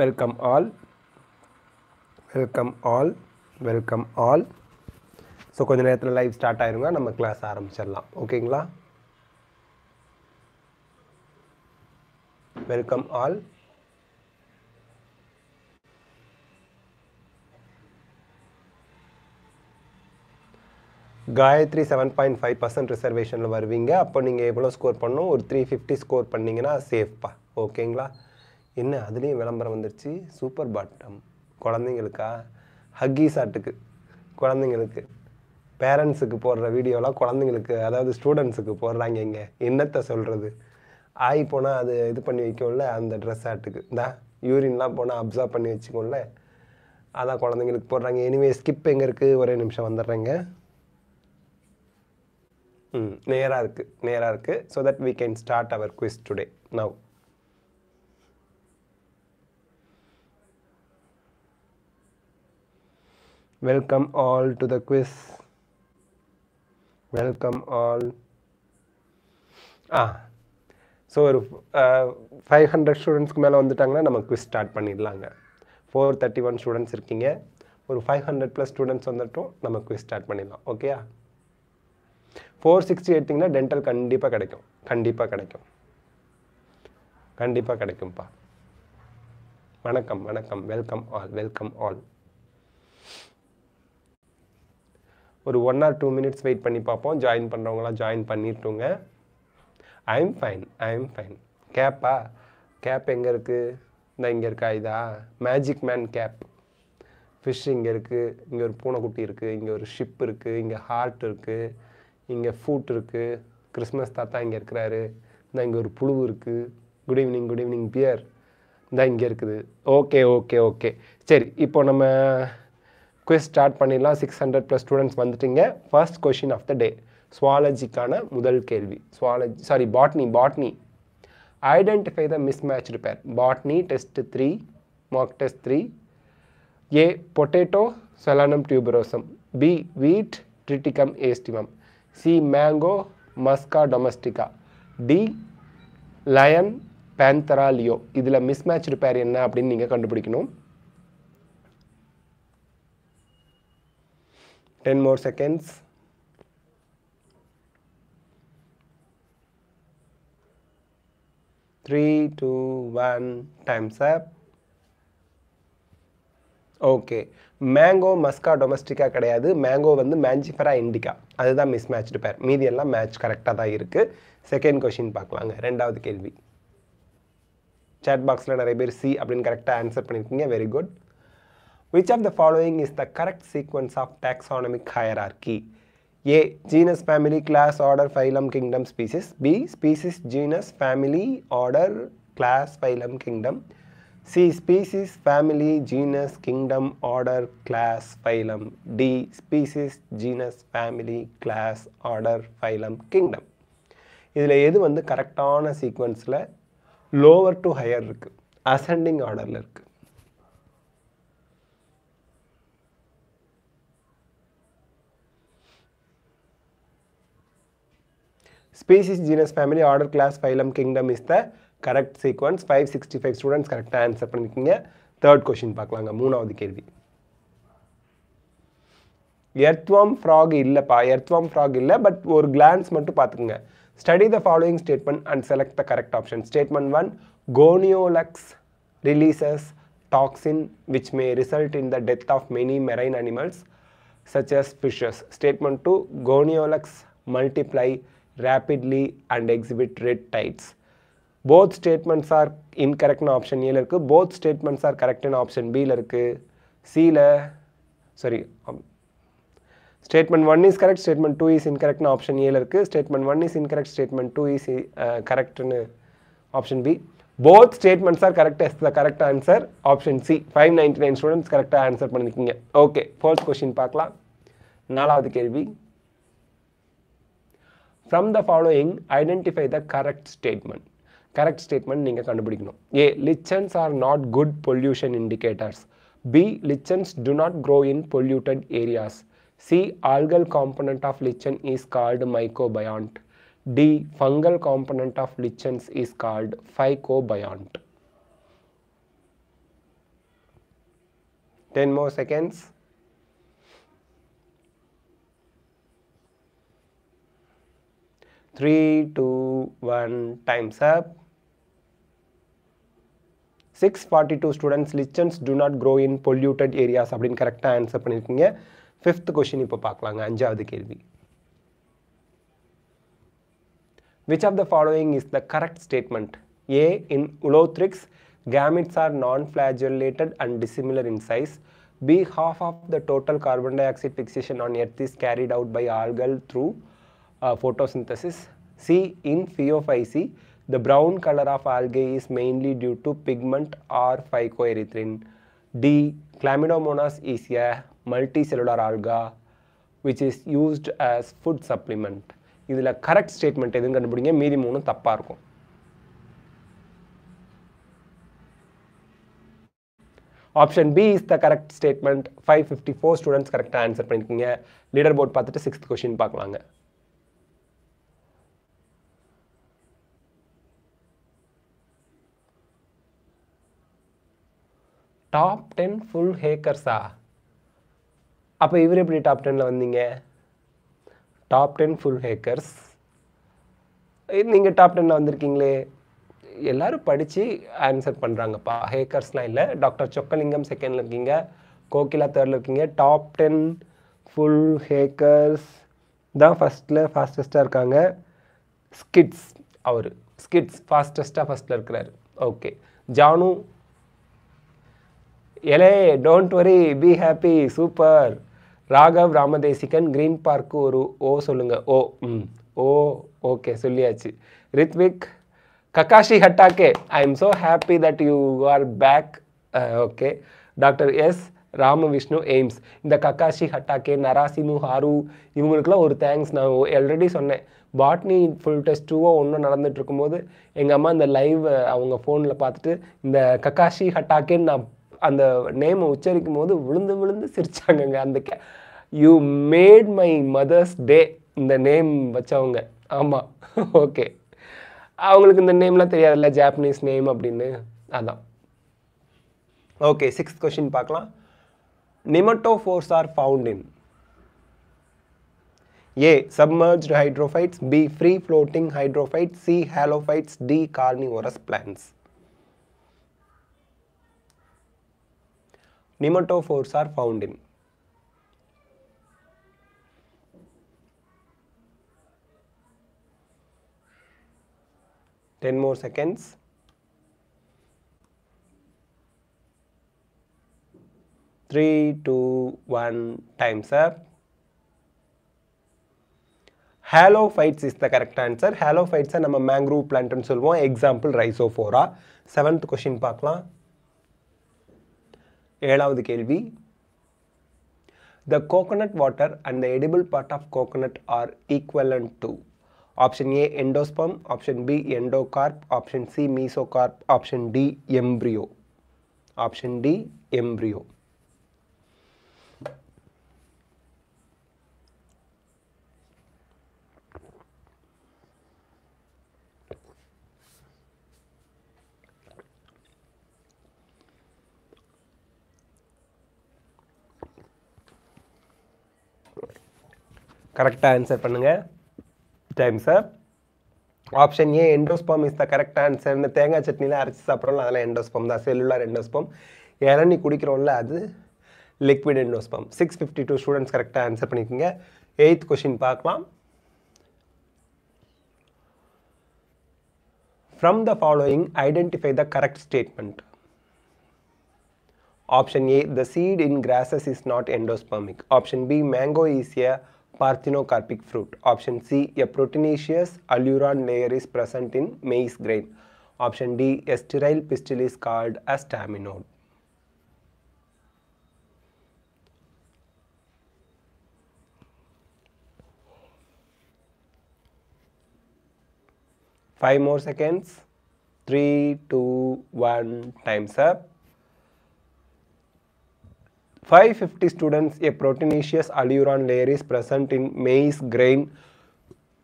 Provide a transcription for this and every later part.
Welcome all. Welcome all. Welcome all. So கொஞ்ச நேரத்தில் live start ஆயிருங்க. நம்ம கிளாஸ் ஆரம்பிச்சிடலாம். ஓகேங்களா? Welcome all. Gayathri seven point five percent ரிசர்வேஷனில் வருவீங்க. அப்போ நீங்கள் எவ்வளோ ஸ்கோர் பண்ணணும்? ஒரு த்ரீ ஃபிஃப்டி ஸ்கோர் பண்ணிங்கன்னா சேஃப்பா ஓகேங்களா? என்ன? அதுலேயும் விளம்பரம் வந்துருச்சு. சூப்பர் பாட்டம் குழந்தைங்களுக்கா? ஹக்கி சாட்டுக்கு குழந்தைங்களுக்கு. பேரண்ட்ஸுக்கு போடுற வீடியோலாம் குழந்தைங்களுக்கு அதாவது ஸ்டூடெண்ட்ஸுக்கு போடுறாங்க இங்கே. என்னத்தை சொல்கிறது ஆய் போனால் அது இது பண்ணி வைக்கும்ல அந்த ட்ரெஸ் ஆட்டுக்கு. இந்தா யூரின்லாம் போனால் அப்சர்வ் பண்ணி வச்சுக்கோம்ல. அதான் குழந்தைங்களுக்கு போடுறாங்க. எனிவே ஸ்கிப் எங்கே இருக்குது ஒரே நிமிஷம் வந்துடுறேங்க. ம் நேராக இருக்குது நேராக இருக்குது so that we can start our quiz today now welcome all to the quiz welcome all ah so ஒரு ஃபைவ் ஹண்ட்ரட் ஸ்டூடெண்ட்ஸ்க்கு மேலே வந்துட்டாங்கன்னா நம்ம குவிஸ் ஸ்டார்ட் பண்ணிடலாங்க. ஃபோர் தேர்ட்டி ஒன் ஸ்டூடெண்ட்ஸ் இருக்கீங்க. ஒரு ஃபைவ் ஹண்ட்ரட் ப்ளஸ் ஸ்டூடெண்ட்ஸ் வந்துட்டும் நம்ம குவிஸ் ஸ்டார்ட் பண்ணிடலாம். ஓகேயா ஃபோர் சிக்ஸ்டி எடுத்திங்கன்னா டென்டல் கண்டிப்பாக கிடைக்கும். கண்டிப்பாக கிடைக்கும். கண்டிப்பாக கிடைக்கும்ப்பா. வணக்கம் வணக்கம். வெல்கம் ஆல் வெல்கம் ஆல் ஒரு one or two minutes wait பண்ணி பார்ப்போம். ஜாயின் பண்ணுறவங்களாம் join பண்ணிட்டுங்க I am fine I am fine கேப்பா கேப் எங்கே இருக்குது இந்த இங்கே இருக்கா இதா? மேஜிக் மேன் கேப் ஃபிஷ் இங்கே இருக்குது இங்கே ஒரு பூனைக்குட்டி இருக்குது இங்கே ஒரு ஷிப் இருக்குது இங்கே ஹார்ட் இருக்குது இங்கே ஃபூட் இருக்குது கிறிஸ்மஸ் தாத்தா இங்கே இருக்கிறாரு. இந்த இங்கே ஒரு புழு இருக்குது குட் ஈவினிங் குட் ஈவினிங் பியர் இந்த இங்கே இருக்குது. ஓகே ஓகே ஓகே சரி இப்போ நம்ம குவிஸ் ஸ்டார்ட் பண்ணிடலாம். சிக்ஸ் ஹண்ட்ரட் ப்ளஸ் ஸ்டூடெண்ட்ஸ் வந்துட்டீங்க. First question of the day சுவாலஜிக்கான முதல் கேள்வி. Zoology sorry botany botany identify the mismatch repair botany test three mark test three A potato solanum tuberosum B wheat triticum aestivum C mango musca domestica D lion panthera leo இதில் mismatch repair என்ன அப்படின்னு நீங்கள் கண்டுபிடிக்கணும். Ten more seconds three two one times up okay mango musca domestica கிடையாது. Mango வந்து Mangifera Indica அதுதான் miss matched பேர் மீதி எல்லாம் மேட்ச் கரெக்டாக தான் இருக்குது செகண்ட் கொஷின் பார்க்கலாங்க. ரெண்டாவது கேள்வி. சேட் பாக்ஸில் நிறைய பேர் சி அப்படின்னு கரெக்டாக ஆன்சர் பண்ணியிருக்கீங்க very good Which of the following is the correct sequence of taxonomic hierarchy A genus family class order phylum kingdom species B species genus family order class phylum kingdom C. Species, family, genus, kingdom, order, class, phylum. D. Species, genus, family, class, order, phylum, kingdom. இதில் எது வந்து கரெக்டான சீக்வன்ஸில் lower to higher இருக்கு ascending ஆர்டரில் இருக்கு species genus family order class phylum kingdom is the correct sequence five sixty five students கரெக்டாக answer பண்ணியிருக்கீங்க third question பார்க்கலாங்க. மூணாவது கேள்வி. எர்த்வாம் ஃப்ராக் இல்லைப்பா. எர்த்வாம் ஃப்ராக் இல்லை பட் ஒரு கிளான்ஸ் மட்டும் பார்த்துக்குங்க. Study the following statement and select the correct option statement one gonyaulax releases toxin which may result in the death of many marine animals such as fishes. Statement 2 Goniolax multiply rapidly and exhibit red tides. Both statements are incorrect in option A இருக்கு both statements are correct in option B ல இருக்கு C sorry statement 1 is correct statement 2 is incorrect in option A ல இருக்கு statement 1 is incorrect statement 2 is uh, correct in option B both statements are correct as the correct answer option C 599 students correct answer பண்ணிருக்கீங்க okay fourth question பார்க்கலாம் நாலாவது கேள்வி from the following identify the correct statement correct statement நீங்கள் கண்டுபிடிக்கணும். A lichens are not good pollution indicators B lichens do not grow in polluted areas C algal component of lichen is called mycobiont. D. Fungal component of lichens is called phycobiont. 10 more seconds. Three, two, one, time's up. 642 students lichens do not grow in polluted areas அப்படின்னு கரெக்டாக answer பண்ணியிருக்கீங்க fifth question இப்போ பார்க்கலாங்க அஞ்சாவது கேள்வி Which of the following is the correct statement? A. In Ulothrix, gametes are non-flagellated and dissimilar in size. B. Half of the total carbon dioxide fixation on Earth is carried out by algal through uh, photosynthesis. C. In Phaeophyce, the brown color of algae is mainly due to pigment or phycoerythrin. D. Chlamydomonas is a multicellular alga which is used as food supplement. இதில் correct statement எதுன்னு கண்டுபிடிங்க மீதி மூணு தப்பாக இருக்கும் option B is the correct statement five fifty four students கரெக்டாக answer பண்ணியிருக்கீங்க leader board பார்த்துட்டு சிக்ஸ்த் கொஷின் பார்க்கலாங்க டாப் டென் ஃபுல் ஹேக்கர்ஸா அப்போ இவர் எப்படி டாப் டென்னில் வந்தீங்க? டாப் டென் ஃபுல் ஹேக்கர்ஸ் நீங்கள் டாப் டென்னில் வந்திருக்கீங்களே. எல்லோரும் படித்து ஆன்சர் பண்ணுறாங்கப்பா ஹேக்கர்ஸ்லாம் இல்லை. டாக்டர் சொக்கலிங்கம் செகண்டில் இருக்கீங்க. கோகிலா தேர்டில் இருக்கீங்க. டாப் டென் ஃபுல் ஹேக்கர்ஸ் தான் ஃபஸ்ட்டில் ஃபாஸ்டஸ்ட்டாக இருக்காங்க. ஸ்கிட்ஸ் அவர். ஸ்கிட்ஸ் ஃபாஸ்டஸ்ட்டாக ஃபஸ்ட்டில் இருக்கிறார். Okay Janu எலே don't worry be happy super Raghav Ramadesikan green park ஒரு ஓ சொல்லுங்கள் ஓ ம். ஓ ஓகே சொல்லியாச்சு. Ritvik Kakashi Hatake I am so happy that you are back okay. Doctor S Ramavishnu AIIMS. இந்த கக்காஷி ஹட்டாக்கே நராசிமு ஹாரு இவங்களுக்குலாம் ஒரு தேங்க்ஸ் நான் ஆல்ரெடி சொன்னேன். பாட்னி ஃபுல் டெஸ்ட் டூவோ ஒன்றும் நடந்துட்டு இருக்கும்போது எங்கள் அம்மா இந்த லைவ் அவங்க ஃபோனில் பார்த்துட்டு இந்த கக்காஷி ஹட்டாக்கேன்னு நான் அந்த நேமை உச்சரிக்கும் போது விழுந்து விழுந்து சிரிச்சாங்கங்க. அந்த K U made my Mother's Day இந்த நேம் வச்சவங்க. ஆமாம் ஓகே அவங்களுக்கு இந்த நேம்லாம் தெரியாதுல்ல ஜாப்பனீஸ் நேம் அப்படின்னு. அதான். ஓகே சிக்ஸ்த் கொஷின் பார்க்கலாம். Nematophores are found in a submerged hydrophytes B free floating hydrophytes C halophytes D carnivorous plants Nematophores are found in Ten more seconds. Three, two, one. Time's up. Halophytes is the correct answer ஹாலோஃபைட்ஸை நம்ம mangrove பிளான்ட்னு சொல்லுவோம் example Rhizophora seventh question பார்க்கலாம் ஏழாவது கேள்வி. The coconut water and the edible part of coconut are equivalent to option A endosperm option B endocarp option C mesocarp option D embryo option D embryo கரெக்டாக answer பண்ணுங்கள் time sir option A endosperm is the correct answer இந்த தேங்காய் சட்னிலாம் அரைச்சி சாப்பிட்றோம்ல அதெல்லாம் endosperm தான். Cellular endosperm இளநீ குடிக்கிறோம்ல அது liquid endosperm six fifty two students கரெக்டாக ஆன்சர் பண்ணிக்கோங்க. எயித் கொஷின் பார்க்கலாம். From the following identify the correct statement option A the seed in grasses is not endospermic. Option B mango is parthenocarpic fruit. Option C, a proteinaceous alluron layer is present in maize grain. Option D, a sterile pistil is called a staminode. Five more seconds. Three, two, one. Time's up. 550 students, a proteinaceous alluron layer is present in maize grain.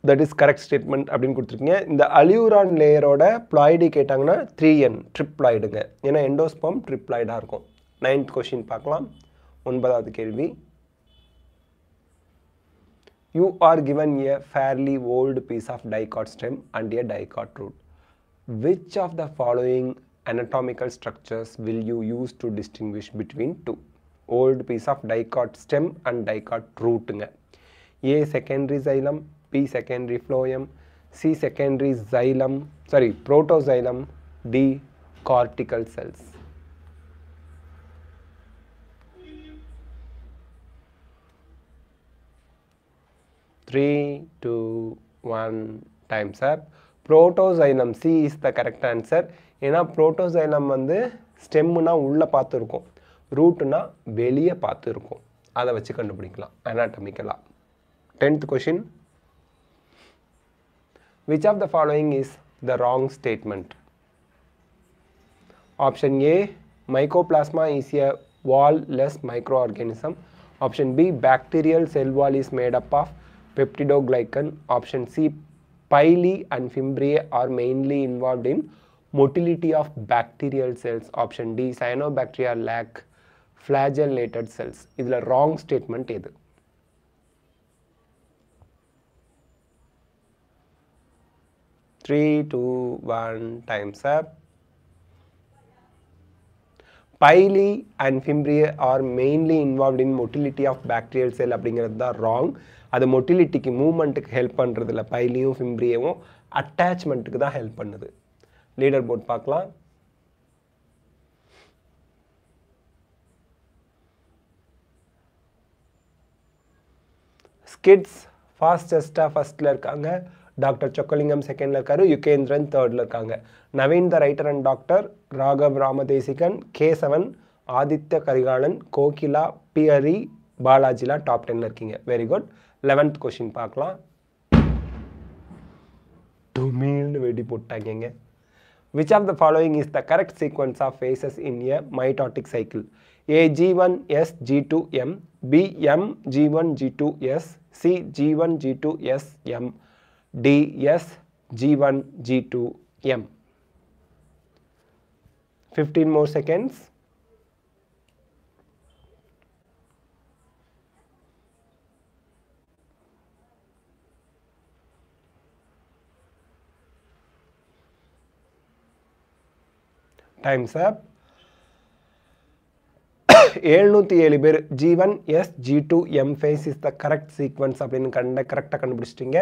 That is correct statement அப்படின்னு கொடுத்துருக்கீங்க இந்த அலியூரான் லேயரோட ப்ளாய்டு கேட்டாங்கன்னா three என் ட்ரிப்ளாய்டுங்க ஏன்னா endosperm ட்ரிப்ளாய்டாக இருக்கும் ninth question பார்க்கலாம் ஒன்பதாவது கேள்வி You are given a fairly old piece of dicot stem and a dicot root. Which of the following anatomical structures will you use to distinguish between two? Old piece of dicot stem and dicot rootங்க A secondary xylem, B secondary phloem, C secondary xylem, sorry protoxylem, D cortical cells. Three, two, one, times up. Protoxylem C is the correct answer. ஏன்னா protoxylem வந்து ஸ்டெம்முனா உள்ளே பார்த்துருக்கோம் ரூட்னா வெளியே பார்த்துருக்கோம் அதை வச்சு கண்டுபிடிக்கலாம் அனாட்டமிக்கலாக tenth question which of the following is the wrong statement Option A, Mycoplasma is a wall-less microorganism. Option B, bacterial cell wall is made up of peptidoglycan. Option C, pili and fimbriae are mainly involved in motility of bacterial cells. Option D, cyanobacteria lack flagellated cells இதில் wrong statement எது? Three two one time's up pili and fimbriae are mainly involve in motility of bacterial cell அப்படிங்கிறது தான் wrong அது மொட்டிலிட்டிக்கு மூமெண்ட்டுக்கு help பண்ணுறதில்ல பைலியும் ஃபிம்ப்ரியவும் அட்டாச்மெண்ட்டுக்கு தான் ஹெல்ப் பண்ணுது. லீடர் போர்ட் பார்க்கலாம். ஸ்கிட்ஸ் ஃபாஸ்டஸ்ட்டாக ஃபஸ்ட்டில் இருக்காங்க. டாக்டர் சொக்கலிங்கம் செகண்டில் இருக்காரு. யுகேந்திரன் தேர்டில் இருக்காங்க. Naveen the writer and doctor Raghav Ramadesikan Kesavan Aditya Karikalan Kokila Pyari பாலாஜிலாம் top டென்னில் இருக்கீங்க. வெரி குட் லெவன்த் கொஷின் பார்க்கலாம். டுமீல்னு வெடி போட்டாங்க which of the following is the correct sequence of sequence of phases in a mitotic cycle? A g1 s g2 m b m g1 g2 s c g1 g2 s m d s g1 g2 m. 15 more seconds. Times up எழுநூற்றி ஏழு பேர் G one S G two M phase is the correct sequence அப்படின்னு கண்ட கரெக்டாக கண்டுபிடிச்சிட்டிங்க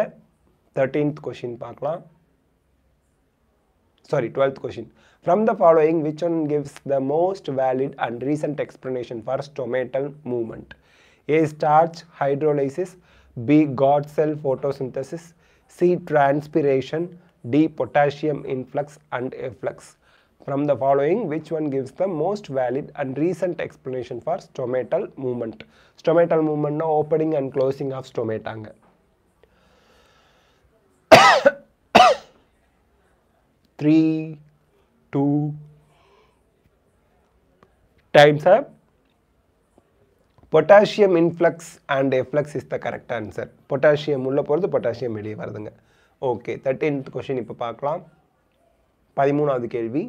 thirteenth question பார்க்கலாம் sorry 12th question from the following which one gives the most valid and recent explanation for stomatal movement a starch hydrolysis b god cell photosynthesis c transpiration d potassium influx and efflux from the following which one gives the most valid and recent explanation for stomatal movement stomatal movement na opening and closing of stomata ங்க three, two, times up. Potassium influx and efflux is the correct answer. Potassium உள்ள போகிறது potassium வெளியே வருதுங்க okay thirteenth question இப்போ பார்க்கலாம் பதிமூணாவது கேள்வி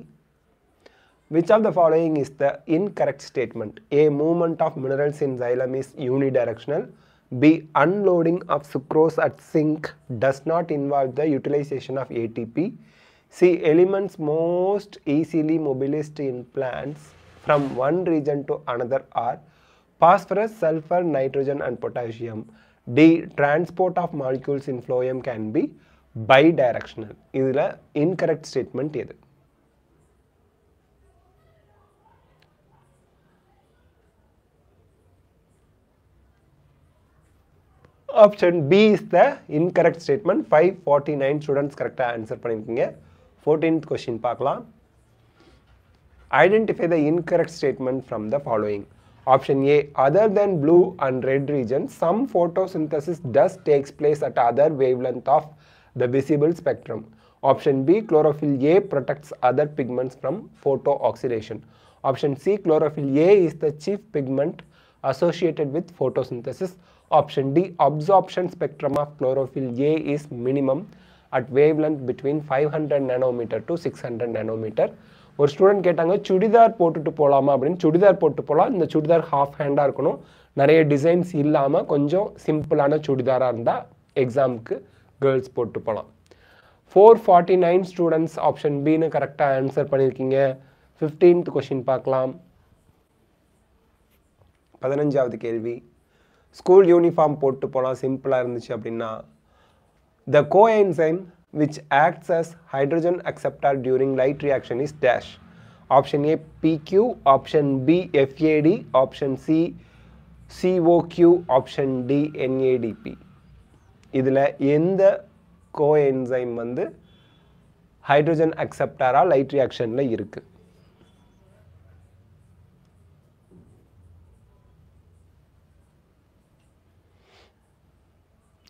Which of the following is the incorrect statement? A. Movement of minerals in xylem is unidirectional. B. Unloading of sucrose at sink does not involve the utilization of ATP. C. Elements most easily mobilized in plants from one region to another are phosphorus, sulfur, nitrogen and potassium. D. Transport of molecules in phloem can be bidirectional. இதில் incorrect statement எது Option B is the incorrect statement five forty nine students கரெக்டாக answer பண்ணியிருக்கீங்க fourteenth question பார்க்கலாம் identify the incorrect statement from the following option A other than blue and red region some photosynthesis does takes place at other wavelength of the visible spectrum. Option B, chlorophyll A protects other pigments from photooxidation. Option C, chlorophyll A is the chief pigment associated with photosynthesis. Option D, absorption spectrum of chlorophyll A is minimum at wavelength between 500 nanometer to 600 nanometer. ஒரு student கேட்டாங்க சுடிதார் போட்டுட்டு போகலாமா அப்படின்னு. சுடிதார் போட்டு போகலாம் இந்த churidar half ஹேண்டாக இருக்கணும். நிறைய டிசைன்ஸ் இல்லாமல் கொஞ்சம் சிம்பிளான சுடிதாராக இருந்தால் எக்ஸாமுக்கு கேர்ள்ஸ் போட்டு போகலாம் four forty nine students option பின்னு கரெக்டாக ஆன்சர் பண்ணியிருக்கீங்க. ஃபிஃப்டீன்த் கொஷின் பார்க்கலாம். பதினஞ்சாவது கேள்வி. ஸ்கூல் யூனிஃபார்ம் போட்டு போனால் சிம்பிளாக இருந்துச்சு அப்படின்னா the coenzyme which acts as hydrogen acceptor during light reaction is dash option A PQ option B FAD option C CoQ option D NADP இதில் எந்த கோஎன்சைம் வந்து ஹைட்ரஜன் அக்செப்டாராக லைட் ரியாக்ஷனில் இருக்குது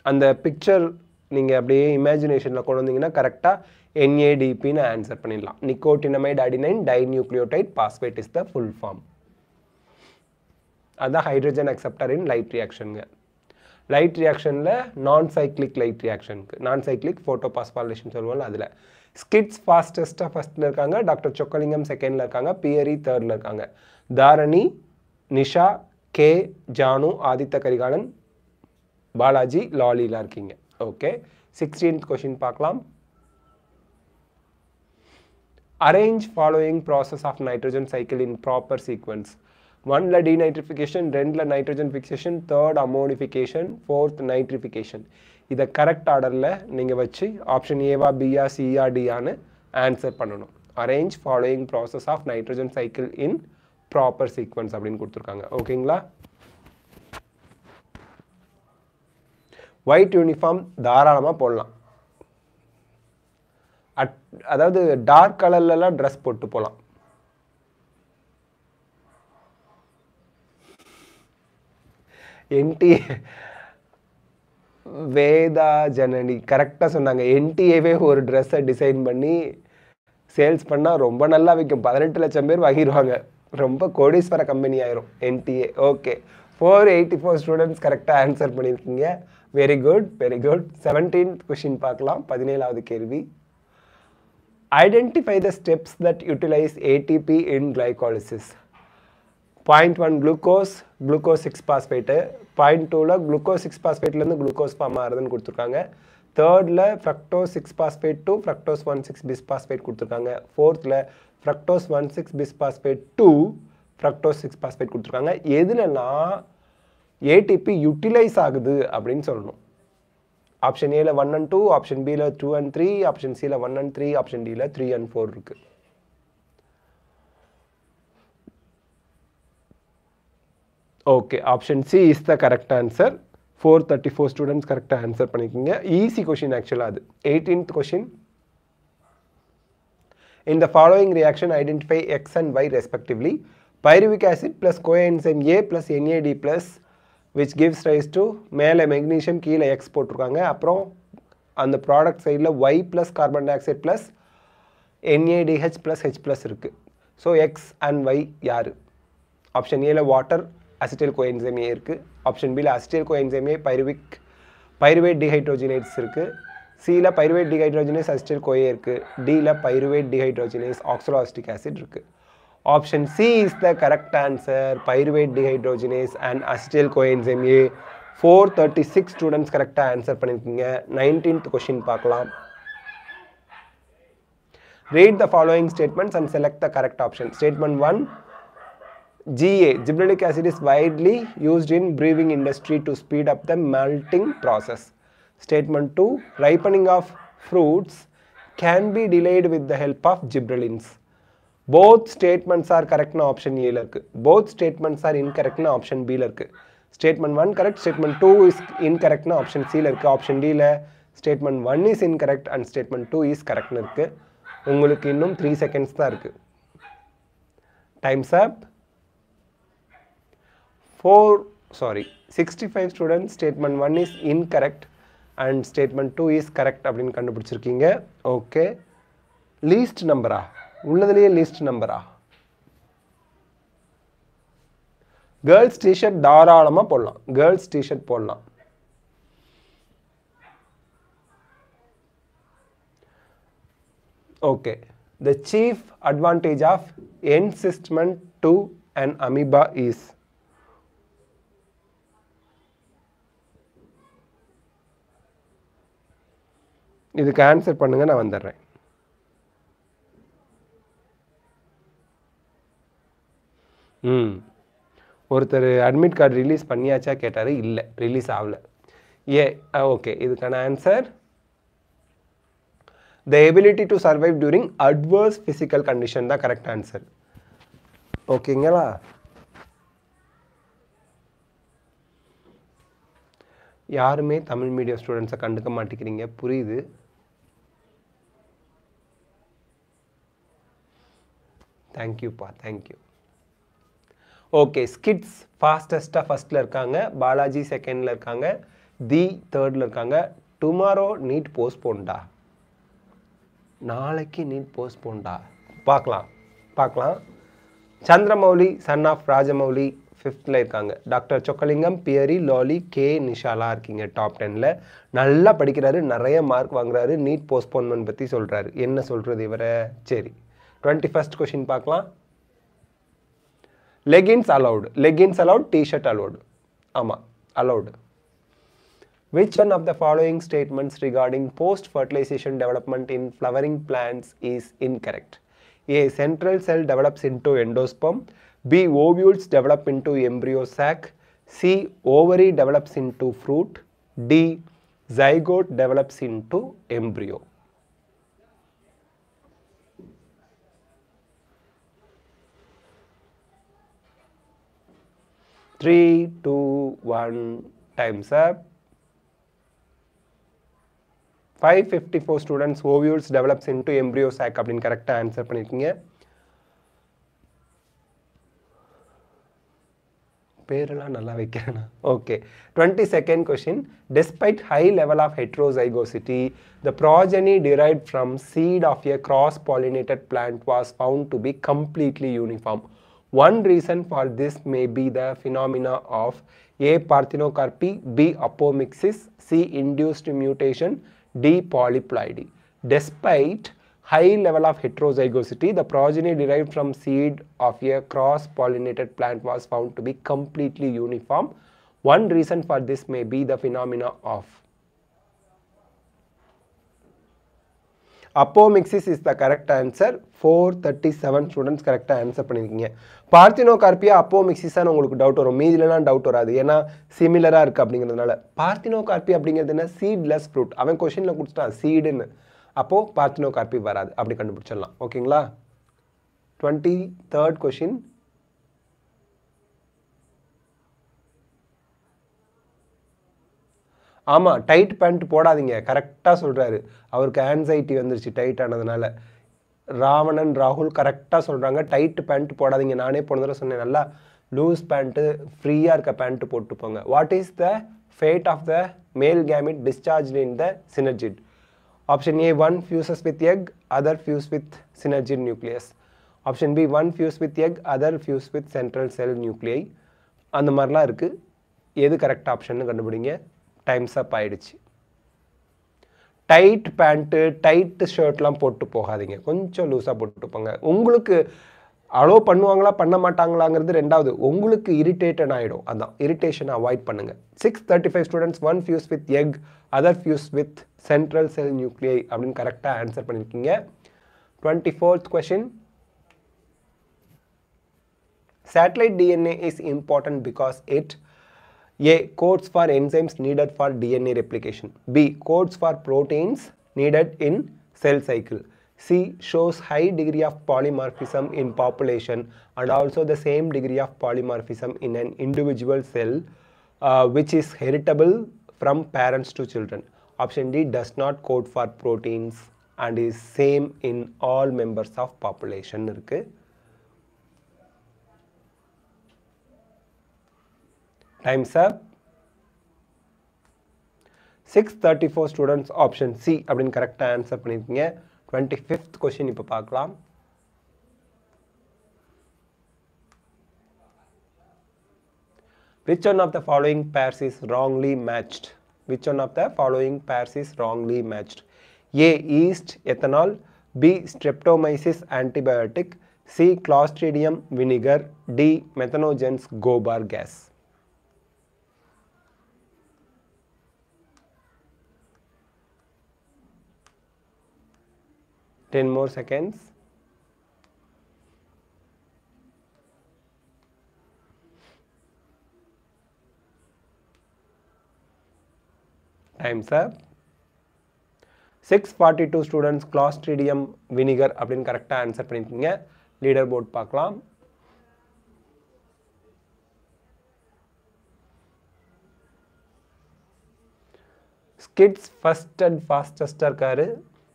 அந்த பிக்சர் நீங்கள் அப்படியே இமேஜினேஷனில் கொண்டு வந்தீங்கன்னா கரெக்டாக என்ஏடிபின்னு ஆன்சர் பண்ணிடலாம். Nicotinamide adenine dinucleotide phosphate is the full form அதுதான் ஹைட்ரஜன் அக்செப்டர் இன் லைட் ரியாக்ஷனுங்க லைட் ரியாக்ஷனில் நான் சைக்ளிக் லைட் ரியாக்ஷனுக்கு நான் சைக்ளிக் ஃபோட்டோ பாஸ்பாலேஷன் சொல்லுவோம்ல அதில். ஸ்கிட்ஸ் ஃபாஸ்டஸ்ட்டாக ஃபஸ்ட்டில் இருக்காங்க டாக்டர் சொக்கலிங்கம் செகண்டில் இருக்காங்க பியரி தேர்டில் இருக்காங்க. தாரணி நிஷா கே ஜானு ஆதித்த கரிகாலன் பாலாஜி லாலியில் இருக்கீங்க. ஓகே சிக்ஸ்டீன்த் கொஷின் பார்க்கலாம். Arrange following process of nitrogen cycle in proper sequence ஒன்ல டீநைட்ரிஃபிகேஷன் ரெண்டில் nitrogen fixation third ammonification fourth nitrification இதை கரெக்ட் ஆர்டரில் நீங்கள் வச்சு ஆப்ஷன் ஏவா பிஆ சிஆ டிஆன்னு ஆன்சர் பண்ணணும். Arrange following process of nitrogen cycle in proper sequence அப்படின்னு கொடுத்துருக்காங்க. ஓகேங்களா ஒயிட் யூனிஃபார்ம் தாராளமாக போடலாம். அட் அதாவது டார்க் கலர்லலாம் ட்ரெஸ் போட்டு போகலாம் என்டி வேதா ஜனனி கரெக்டாக சொன்னாங்க. என்டிஏவே ஒரு ட்ரெஸ்ஸை டிசைன் பண்ணி சேல்ஸ் பண்ணால் ரொம்ப நல்லா விற்கும் பதினெட்டு லட்சம் பேர் வாங்கிடுவாங்க ரொம்ப கோடீஸ்வர கம்பெனி ஆயிரும். NDA okay four eighty four students கரெக்டாக ஆன்சர் பண்ணியிருக்கீங்க. Very good very good seventeenth question பார்க்கலாம். பதினேழாவது கேள்வி. Identify the steps that utilise ATP in glycolysis point one glucose glucose six phosphate point டூவில் குளுக்கோஸ் சிக்ஸ் பாஸ்பேட்லேருந்து glucose form ஆகுதுன்னு கொடுத்துருக்காங்க. தேர்டில் fructose six phosphate two fructose one six bis phosphate கொடுத்துருக்காங்க. ஃபோர்த்தில் fructose one six bis phosphate two fructose six phosphate கொடுத்துருக்காங்க. எதுலலாம் ATP utilise ஆகுது அப்படின்னு சொல்லணும். ஆப்ஷன் ஏல ஒன் அண்ட் டூ ஆப்ஷன் பியில் டூ அண்ட் த்ரீ ஆப்ஷன் சியில் ஒன் அண்ட் த்ரீ ஆப்ஷன் டியில் த்ரீ அண்ட் ஃபோர் இருக்குது okay option C is the correct answer four thirty four students கரெக்டாக ஆன்சர் பண்ணிக்கோங்க. ஈஸி கொஷின் ஆக்சுவலாக அது. Eighteenth question In the following reaction, identify X and Y respectively. Pyruvic acid plus coenzyme A plus NAD plus which gives rise to மேலே magnesium கீழே X போட்டிருக்காங்க. அப்புறம் அந்த product சைடில் Y plus carbon dioxide plus NADH plus H plus இருக்குது so X and Y யார்? Option ஏல water acetyl coenzyme A இருக்குது ஆப்ஷன் பியில் acetyl coenzyme A pyruvic pyruvate dehydrogenase இருக்குது சியில் பைருவேட் டிஹைட்ரோஜினேஸ் அசிட்டில் கோயே இருக்குது டியில் பைருவேட் டிஹைட்ரோஜினேஸ் ஆக்சலோஸ்டிக் ஆசிட் இருக்குது Option C is the correct answer pyruvate dehydrogenase and acetyl coenzyme A four thirty six students கரெக்டாக answer பண்ணியிருக்கீங்க nineteenth question பார்க்கலாம் Read the following statements and select the correct option. Statement 1 GA gibberellic acid is widely used in brewing industry to speed up the melting process. Statement 2 ripening of fruits can be delayed with the help of gibberellins. Both statements are கரெக்ட்னு option ஏல இருக்குது both statements are இன்கரெக்ட்னு option பியில் இருக்குது statement one correct statement two is இன்கரெக்ட்னு option சியில் இருக்குது option டியில் statement one is incorrect and statement two is கரெக்ட்னு இருக்கு உங்களுக்கு இன்னும் த்ரீ செகண்ட்ஸ் தான் இருக்குது time's up four sorry sixty five students statement one is incorrect and statement two is correct அப்படின்னு கண்டுபிடிச்சிருக்கீங்க ஓகே லீஸ்ட் நம்பரா உள்ளதுலேயே லீஸ்ட் நம்பரா கேர்ள்ஸ் டிஷர்ட் தாராளமாக போடலாம். கேர்ள்ஸ் டிஷர்ட் போடலாம். Okay the chief advantage of encystment to and amoeba is இதுக்கு answer பண்ணுங்க நான் வந்துடுறேன். ம். ஒருத்தர் அட்மிட் கார்டு ரிலீஸ் பண்ணியாச்சா கேட்டார் இல்லை ரிலீஸ் ஆகல. ஏ ஓகே இதுக்கான answer the ability to survive during adverse physical condition தான் கரெக்ட் ஆன்சர் ஓகேங்களா யாருமே தமிழ் மீடியம் ஸ்டூடெண்ட்ஸை கண்டுக்க மாட்டேங்கிறீங்க. புரியுது? தேங்க்யூப்பா தேங்க்யூ ஓகே ஸ்கிட்ஸ் ஃபாஸ்டஸ்ட்டாக ஃபஸ்ட்டில் இருக்காங்க. பாலாஜி செகண்டில் இருக்காங்க. தி தேர்டில் இருக்காங்க. டுமாரோ நீட் போஸ்ட்போன்டா நாளைக்கு நீட் போஸ்ட்போன்டா பார்க்கலாம். பார்க்கலாம். சந்திரமௌலி சன் ஆஃப் ராஜமௌலி ஃபிஃப்த்தில் இருக்காங்க. Doctor Chockalingam Pierre Lali K நிஷாலா இருக்கீங்க டாப் டெனில் நல்லா படிக்கிறாரு நிறைய மார்க் வாங்குறாரு நீட் போஸ்ட்போன்மெண்ட் பற்றி சொல்கிறாரு என்ன சொல்கிறது இவரை? சரி. டுவெண்ட்டி ஃபஸ்ட் கொஷின் பார்க்கலாம். leggings allowed leggings allowed t-shirt allowed ama allowed which one of the following statements regarding post-fertilization development in flowering plants is incorrect? A. Central cell develops into endosperm. B. Ovules develop into embryo sac. C. Ovary develops into fruit. D. Zygote develops into embryo. Three, two, one, time's up. 554 students ovules develops into embryo sac அப்படின்னு கரெக்டாக answer பண்ணியிருக்கீங்க பேரெல்லாம் நல்லா வைக்கிறேனா okay twenty second question despite high level of heterozygosity the progeny derived from seed of a cross pollinated plant was found to be completely uniform one reason for this may be the phenomena of a parthenocarpy b apomixis c induced mutation D. Polyploidy. Despite high level of heterozygosity, the progeny derived from seed of a cross-pollinated plant was found to be completely uniform. One reason for this may be the phenomena of apomixis is the correct answer four thirty seven students கரெக்டாக answer பண்ணியிருக்கீங்க பார்த்தினோ கார்பியா அப்போமிக்சிஸான்னு உங்களுக்கு doubt வரும். மீதிலலாம் doubt வராது. ஏன்னா சிமிலராக இருக்குது அப்படிங்கிறதுனால. பார்த்தினோ கார்பி அப்படிங்கிறது என்ன? சீட்லெஸ் ஃப்ரூட் அவன் கொஷினில் கொடுத்துட்டான். சீடுன்னு அப்போது பார்த்தினோ கார்பி வராது. அப்படி கண்டுபிடிச்சிடலாம். ஓகேங்களா? டுவெண்ட்டி தேர்ட் கொஷின் ஆமாம் டைட் பேண்ட் போடாதீங்க. கரெக்டாக சொல்கிறாரு அவருக்கு ஆன்சைட்டி வந்துருச்சு டைட் ஆனதுனால. ராவணன் ராகுல் கரெக்டாக சொல்கிறாங்க டைட் பேண்ட் போடாதீங்க. நானே போன தடவை சொன்னேன் நல்லா லூஸ் பேண்ட்டு ஃப்ரீயாக இருக்க பேண்ட்டு போட்டு போங்க what is the fate of the male gamete discharge in the synergid option A one fuses with egg other fuse with synergid nucleus option B one fuse with egg other fuse with central cell nuclei அந்த மாதிரிலாம் இருக்குது எது correct ஆப்ஷன்னு கண்டுபிடிங்க. Times up ஆயிடுச்சு. Tight pant tight ஷர்ட்லாம் போட்டு போகாதீங்க. கொஞ்சம் லூஸாக போட்டு போங்க உங்களுக்கு அலோவ் பண்ணுவாங்களா பண்ண மாட்டாங்களாங்கிறது ரெண்டாவது. உங்களுக்கு இரிட்டேட்டட் ஆகிடும் அதான். இரிட்டேஷனை அவாய்ட் பண்ணுங்கள் six thirty five students one fuse with egg other fuse with central cell nuclei அப்படின்னு கரெக்டாக ஆன்சர் பண்ணியிருக்கீங்க twenty fourth question satellite DNA is important because it A. Codes for enzymes needed for DNA replication. B. Codes for proteins needed in cell cycle. C. Shows high degree of polymorphism in population and also the same degree of polymorphism in an individual cell uh, which is heritable from parents to children. Option D does not code for proteins and is same in all members of population. times up 634 students option C அப்படின்னு கரெக்டாக answer பண்ணியிருக்கீங்க twenty fifth question இப்போ பார்க்கலாம் Which one of the following pairs is wrongly matched? Which one of the following pairs is wrongly matched? A. Yeast, ethanol. B. Streptomyces antibiotic. C. Clostridium vinegar. D. Methanogens gobar gas. 10 more seconds time's up 642 students clostridium vinegar அப்படின்னு கரெக்டாக answer பண்ணியிருக்கீங்க leader board பார்க்கலாம் skits first and ஃபாஸ்டஸ்டாக இருக்காரு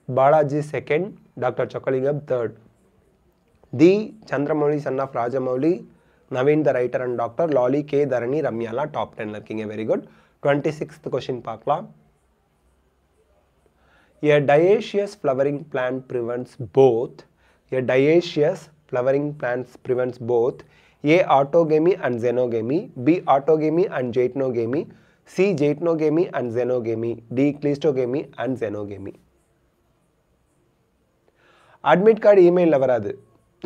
Balaji second doctor Chockalingam third T Chandramouli son of Rajamouli Naveen the writer and doctor Lali K Dharani ரம்யாலா top டென்ல இருக்கீங்க very good twenty sixth question பார்க்கலாம் A dioecious flowering plant prevents both. A dioecious flowering plants prevents both A. Autogamy and xenogamy, B. Autogamy and jaitnogamy, C. Jaitnogamy and xenogamy, D. Cleistogamy and xenogamy. Admit card இமெயிலில் வராது.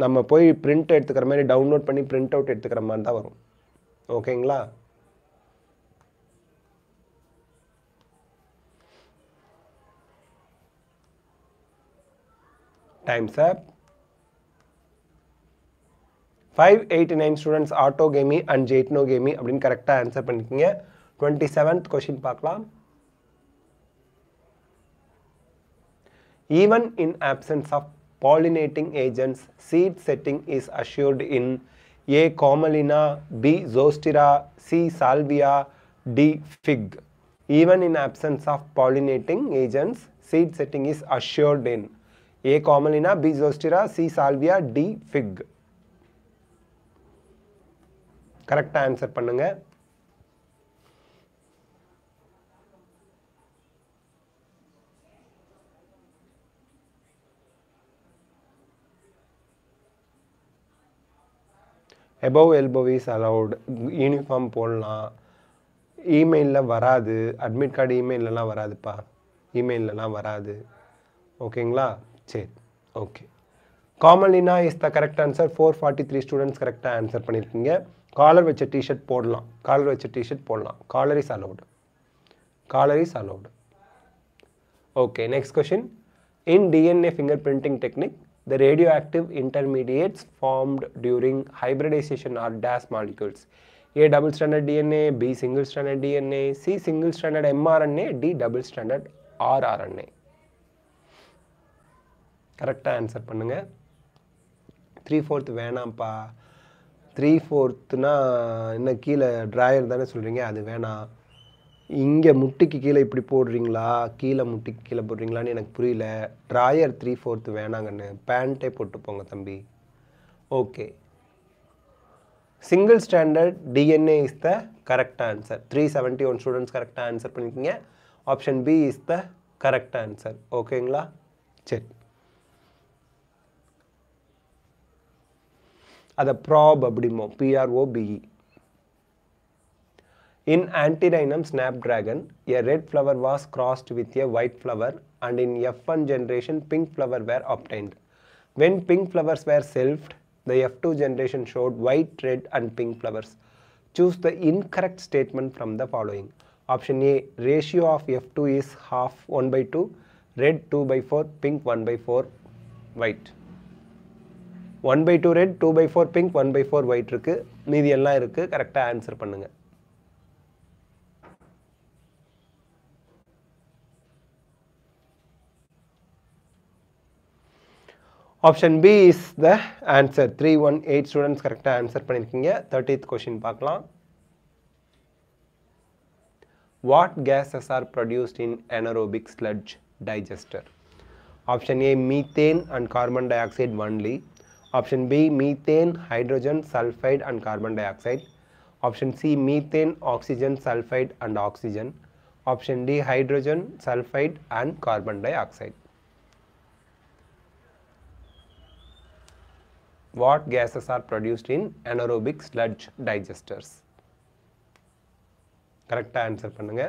நம்ம போய் print எடுத்துக்கிற மாதிரி download பண்ணி print out எடுத்துக்கிற மாதிரி தான் வரும். ஓகேங்களா time's sir five eighty nine students autogamy and geitonogamy அப்படின்னு கரெக்டாக ஆன்சர் பண்ணிக்கிங்க டுவெண்ட்டி செவன்த் கொஷின் பார்க்கலாம். Even in absence of pollinating agents, seed setting is assured in A. Commelina, B. Zostera, C. Salvia, D. Fig. Even in absence of pollinating agents, seed setting is assured in A. Commelina, B. Zostera, C. Salvia, D. Fig. கரெக்டாக answer பண்ணுங்கள் above elbow is allowed uniform போடலாம். இமெயிலில் வராது. Admit card இமெயிலெலாம் வராதுப்பா. இமெயிலெலாம் வராது. ஓகேங்களா சரி. Okay Commelina is the correct answer four forty three students கரெக்டாக answer பண்ணியிருக்கீங்க காலர் வச்ச டிஷர்ட் போடலாம். காலர் வச்ச டிஷர்ட் போடலாம். Collar is allowed collar is allowed okay next question in DNA fingerprinting technique the radioactive intermediates formed during hybridization are DAS molecules. A double stranded DNA, B single stranded DNA, C single stranded mRNA, D double stranded rRNA. கரெக்டாக answer பண்ணுங்கள் three fourth வேணாம்ப்பா three ஃபோர்த்துனா இன்னும் கீழே drawer தானே சொல்கிறீங்க அது வேணாம் இங்கே முட்டிக்கு கீழே இப்படி போடுறீங்களா? கீழே முட்டிக்கு கீழே போடுறீங்களான்னு எனக்கு புரியல. ட்ராயர் த்ரீ ஃபோர்த்து வேணாங்கன்னு. பேண்ட்டே போட்டு போங்க தம்பி. Okay single standard DNA is the correct answer three seventy one students கரெக்டாக ஆன்சர் பண்ணியிருக்கீங்க option B is the correct answer ஓகேங்களா சரி. அதை prop அப்படிமோ P R O P E In Antidynam Snapdragon, a red flower was crossed with a white flower and in F1 generation pink flower were obtained. When pink flowers were selfed, the F2 generation showed white, red and pink flowers. Choose the incorrect statement from the following. Option A, ratio of F2 is half 1 by 2, red 2 by 4, pink 1 by 4, white. 1 by 2 red, 2 by 4 pink, 1 by 4 white இருக்கு மீதி எல்லாம் இருக்கு கரெக்டாக answer பண்ணுங்க option B is the answer three one eight students கரெக்டாக answer பண்ணியிருக்கீங்க thirtieth question பார்க்கலாம். What gases are produced in anaerobic sludge digester? Option A methane and carbon dioxide only option B methane hydrogen sulphide and carbon dioxide option C methane oxygen sulphide and oxygen option D hydrogen sulphide and carbon dioxide what gases are produced in anaerobic sludge digesters? கரெக்டாக answer பண்ணுங்க.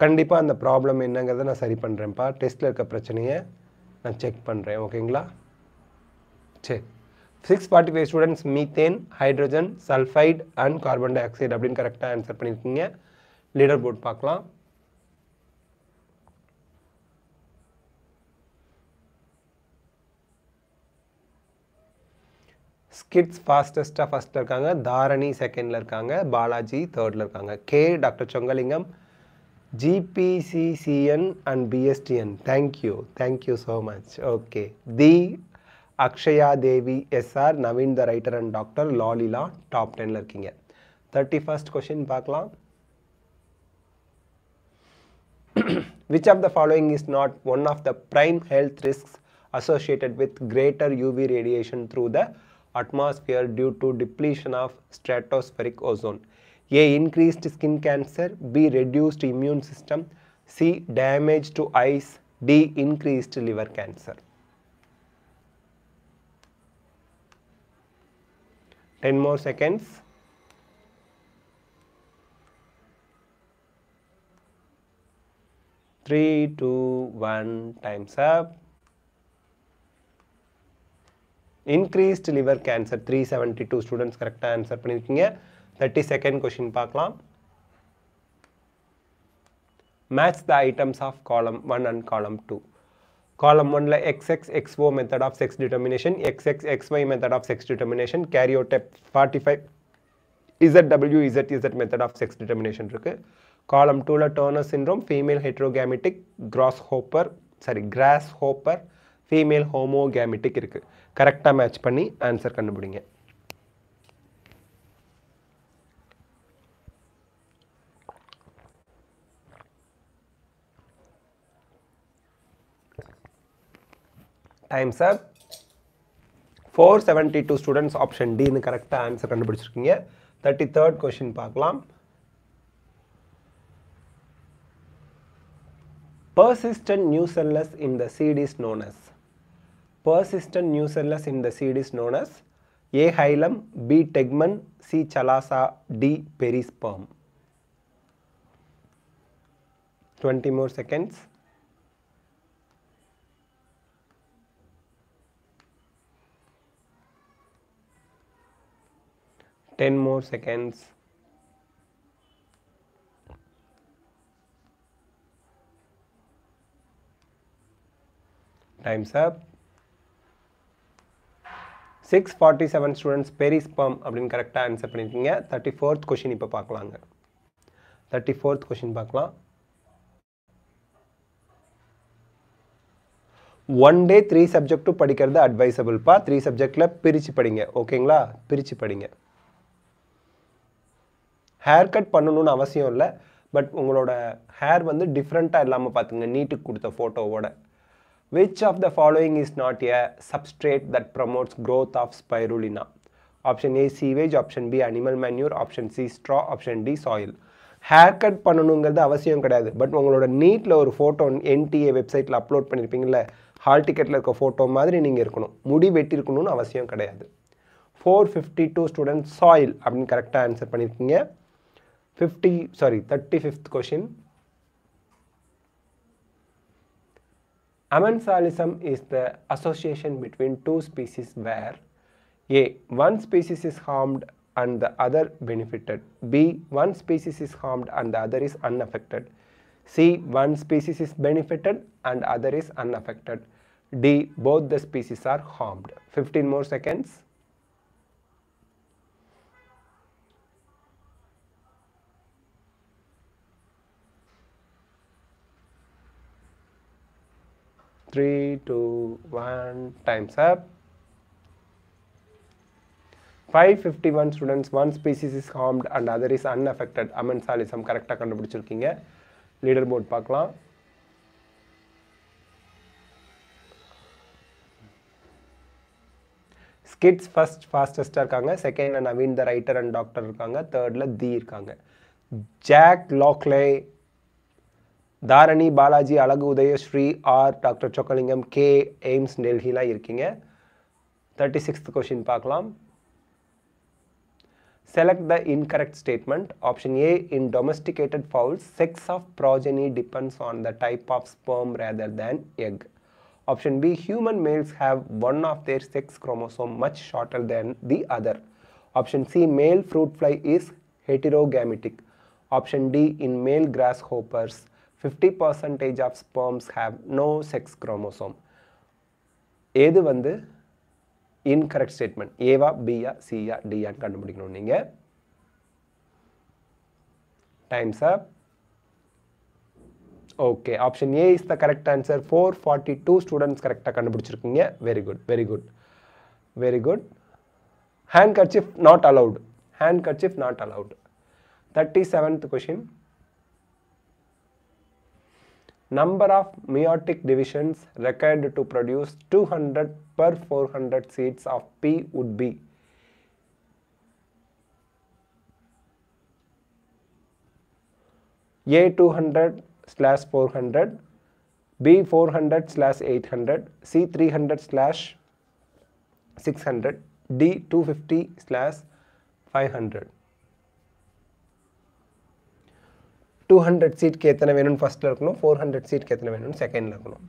கண்டிப்பாக அந்த problem என்னங்கிறத நான் சரி பண்ணுறேன்ப்பா டெஸ்ட்டில் இருக்க பிரச்சனையை நான் செக் பண்ணுறேன் ஓகேங்களா சரி. Six forty five students methane hydrogen sulphide and carbon dioxide அப்படின்னு கரெக்டாக ஆன்சர் பண்ணியிருக்கீங்க லீடர் போர்ட் பார்க்கலாம். ஸ்கிட்ஸ் ஃபாஸ்டஸ்ட்டாக ஃபஸ்ட்டில் இருக்காங்க. தாரணி செகண்டில் இருக்காங்க. பாலாஜி தேர்டில் இருக்காங்க. K doctor Chongalingam. GBCCN and BSTN thank you thank you so much okay T Akshaya Devi S R Naveen the writer and doctor லாலிலா top டென்னில் இருக்கீங்க. தேர்ட்டி ஃபர்ஸ்ட் கொஷின் பார்க்கலாம். Which of the following is not one of the prime health risks associated with greater UV radiation through the atmosphere due to depletion of stratospheric ozone? A. Increased skin cancer. B. Reduced immune system. C. Damage to eyes. D. Increased liver cancer. 10 more seconds. Three, two, one, time's up. Increased liver cancer three seventy two students கரெக்டாக answer பண்ணியிருக்கீங்க thirty second question பார்க்கலாம் match the items of column one and column two column ஒன்ல XX XO method of sex determination XX XY method of sex determination karyotype forty five ZW Z Z method of sex determination இருக்குது column டூவில் Turner syndrome female heterogametic grasshopper sorry grasshopper female homogametic இருக்குது கரெக்டாக match பண்ணி answer கண்டுபிடிங்க. Time's up four seventy two students option டின்னு கரெக்டாக answer கண்டுபிடிச்சிருக்கீங்க. Thirty third question பார்க்கலாம். Persistent nucellus in the seed is known as persistent nucellus in the seed is known as A. Hilum, B. Tegman, C. Chalasa, D. Perisperm. 20 more seconds. Ten more seconds. times up six forty seven students perisperm அப்படின்னு கரெக்டாக answer பண்ணியிருக்கீங்க thirty fourth question இப்போ பார்க்கலாங்க. Thirty fourth question பார்க்கலாம் one day three சப்ஜெக்ட்டும் படிக்கிறது அட்வைசபிள்ப்பா three சப்ஜெக்டில் பிரித்து படிங்க. ஓகேங்களா பிரித்து படிங்க. ஹேர் கட் பண்ணணும்னு அவசியம் இல்லை. பட் உங்களோட ஹேர் வந்து டிஃப்ரெண்ட்டாக இல்லாமல் பார்த்துங்க. நீட்டுக்கு கொடுத்த ஃபோட்டோவோட Which of the following is not a substrate that promotes growth of spirulina? Option A sewage, option B animal manure, option C straw, option D soil. Hair cut பண்ணணுங்கிறது அவசியம் கிடையாது. பட் உங்களோட நீட்டில் ஒரு ஃபோட்டோ என்டிஏ வெப்சைட்டில் upload பண்ணியிருப்பீங்கள hall டிக்கெட்டில் இருக்க ஃபோட்டோ மாதிரி நீங்கள் இருக்கணும். முடி வெட்டியிருக்கணும்னு அவசியம் கிடையாது. Four fifty two student soil அப்படின்னு கரெக்டாக ஆன்சர் பண்ணியிருக்கீங்க fifty sorry thirty fifth question Amensalism is the association between two species where A. One species is harmed and the other benefited. B. One species is harmed and the other is unaffected. C. One species is benefited and other is unaffected. D. Both the species are harmed. 15 more seconds. Three, two, one, time's up. 551 students, one species is harmed and other is unaffected. Amensalism கரெக்டாக கண்டுபிடிச்சிருக்கீங்க. Leader board பார்க்கலாம். Skits first ஃபாஸ்டஸ்ட்டாக இருக்காங்க. செகண்டில் Naveen the writer and doctor இருக்காங்க. தேர்டில் தி இருக்காங்க. Jack லாக்லே Dharani Balaji Azhagu Udhayasri R doctor Chockalingam K AIIMS டெல்லிலாம் இருக்கீங்க தேர்ட்டி சிக்ஸ்த் கொஷின் பார்க்கலாம் Select the incorrect statement. Option A In domesticated fowls, sex of progeny depends on the type of sperm rather than egg. Option B Human males have one of their sex chromosome much shorter than the other. Option C Male fruit fly is heterogametic. Option D In male grasshoppers, 50% of sperms have no sex chromosome. ஏது வந்து? Incorrect statement ஏவா பியா சியா டியான்னு கண்டுபிடிக்கணும் நீங்கள் time's up okay option A is the correct answer four forty two students கரெக்டாக கண்டுபிடிச்சிருக்கீங்க very good very good very good handkerchief not allowed handkerchief not allowed thirty seventh question number of meiotic divisions required to produce 200 per 400 seeds of P would be A 200 slash 400, B 400 slash 800, C 300 slash 600, D 250 slash 500. Two hundred சீட்க்கு எத்தனை வேணும்னு ஃபஸ்ட்டில் இருக்கணும் four hundred சீட்க்கு எத்தனை வேணும்னு செகண்டில் இருக்கணும்.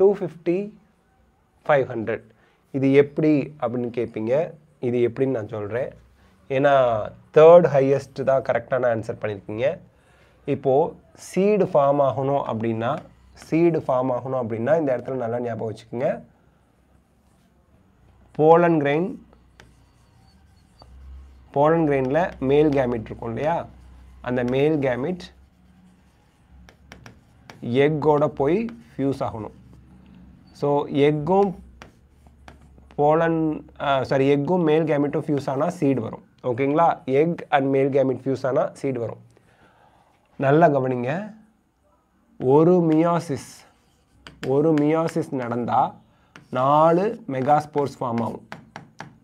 Two fifty five hundred இது எப்படி அப்படின்னு கேட்பீங்க இது எப்படின்னு நான் சொல்கிறேன் ஏன்னா தேர்ட் ஹையஸ்ட் தான் கரெக்டான ஆன்சர் பண்ணியிருக்கீங்க இப்போது சீடு ஃபார்ம் ஆகணும் அப்படின்னா சீடு ஃபார்ம் ஆகணும் அப்படின்னா இந்த இடத்துல நல்லா ஞாபகம் வச்சுக்கோங்க. போலன் கிரெயின் போலன் கிரெயினில் மேல் கேமிட் இருக்கும் இல்லையா? அந்த மேல் கேமிட் எக்கோட போய் ஃபியூஸ் ஆகணும். ஸோ எக்கும் போலன் சாரி எக்கும் மேல் கேமிட்டும் ஃபியூஸ் ஆனால் சீடு வரும். ஓகேங்களா egg and male gamete fuse ஆனால் சீடு வரும். நல்லா கவனிங்க. ஒரு மியாசிஸ் ஒரு மியாசிஸ் நடந்தால் நாலு மெகாஸ்போர்ஸ் ஃபார்ம் ஆகும்.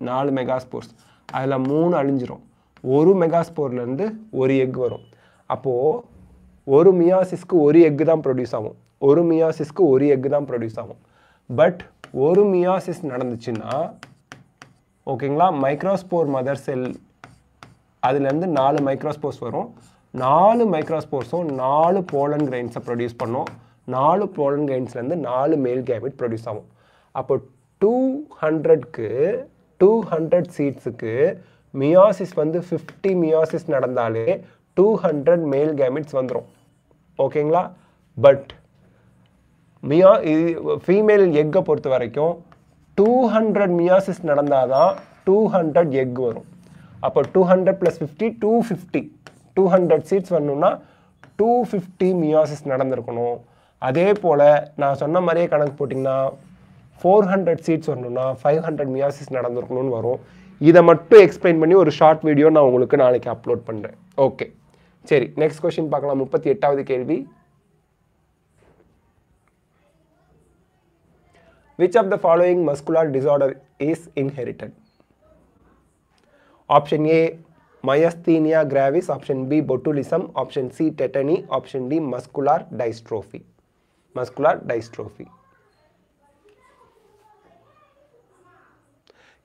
நாலு மெகாஸ்போர்ஸ் அதில் மூணு அழிஞ்சிரும். ஒரு மெகாஸ்போர்லேருந்து ஒரு எக் வரும். அப்போது ஒரு மியாசிஸ்க்கு ஒரு எக்கு தான் ப்ரொடியூஸ் ஆகும். ஒரு மியாசிஸ்க்கு ஒரு எக்கு தான் ப்ரொடியூஸ் ஆகும். பட் ஒரு மியாசிஸ் நடந்துச்சுன்னா ஓகேங்களா? மைக்ரோஸ்போர் மதர் செல் அதுலேருந்து நாலு மைக்ரோஸ்போர்ஸ் வரும். நாலு மைக்ரோஸ்போர்ஸும் நாலு போலன் கிரைன்ஸை ப்ரொடியூஸ் பண்ணும். நாலு போலன் கிரைன்ஸ்லேருந்து நாலு மேல் கேமிட் ப்ரொடியூஸ் ஆகும். அப்போ டூ ஹண்ட்ரட்க்கு டூ ஹண்ட்ரட் சீட்ஸுக்கு மியாசிஸ் வந்து ஃபிஃப்டி மியாசிஸ் நடந்தாலே டூ ஹண்ட்ரட் மேல் கேமிட்ஸ் வந்துடும் ஓகேங்களா? பட் மியா இது ஃபீமேல் எக்கை பொறுத்த வரைக்கும் டூ ஹண்ட்ரட் மியாசிஸ் நடந்தால் தான் டூ ஹண்ட்ரட் எக் வரும். அப்போ two hundred plus fifty two fifty two hundred seeds வரணும்னா டூ ஃபிஃப்டி மியாசிஸ் நடந்திருக்கணும். அதே போல் நான் சொன்ன மாதிரியே கணக்கு போட்டிங்கன்னா ஃபோர் ஹண்ட்ரட் சீட்ஸ் வரணும்னா ஃபைவ் ஹண்ட்ரட் மியாசிஸ் நடந்திருக்கணும்னு வரும். இதை மட்டும் எக்ஸ்பிளைன் பண்ணி ஒரு ஷார்ட் வீடியோ நான் உங்களுக்கு நாளைக்கு அப்லோட் பண்ணுறேன் ஓகே சரி நெக்ஸ்ட் கொஸ்டின் பார்க்கலாம். முப்பத்தி எட்டாவது கேள்வி. Which of the following muscular disorder is inherited option A myasthenia gravis option B botulism option C tetany option D muscular dystrophy muscular dystrophy